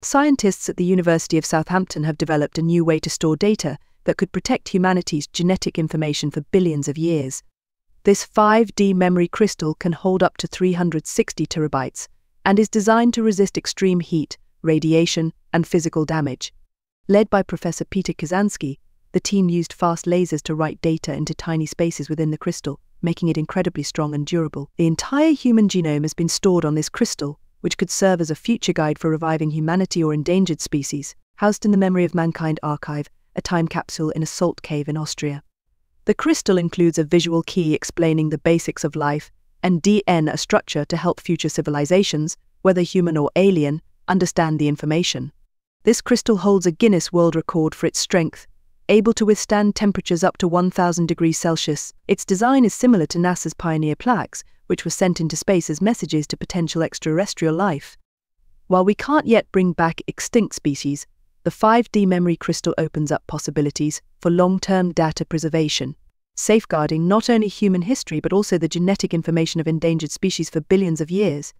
Scientists at the University of Southampton have developed a new way to store data that could protect humanity's genetic information for billions of years. This 5D memory crystal can hold up to 360 terabytes and is designed to resist extreme heat, radiation, and physical damage. Led by Professor Peter Kazansky, the team used fast lasers to write data into tiny spaces within the crystal, making it incredibly strong and durable. The entire human genome has been stored on this crystal, which could serve as a future guide for reviving humanity or endangered species, housed in the Memory of Mankind archive a time capsule in a salt cave in Austria. The crystal includes a visual key explaining the basics of life and DNA structure to help future civilizations, whether human or alien, understand the information. This crystal holds a Guinness World Record for its strength, able to withstand temperatures up to 1000 degrees Celsius. Its design is similar to NASA's Pioneer plaques, which were sent into space as messages to potential extraterrestrial life. While we can't yet bring back extinct species, the 5D memory crystal opens up possibilities for long-term data preservation, safeguarding not only human history but also the genetic information of endangered species for billions of years.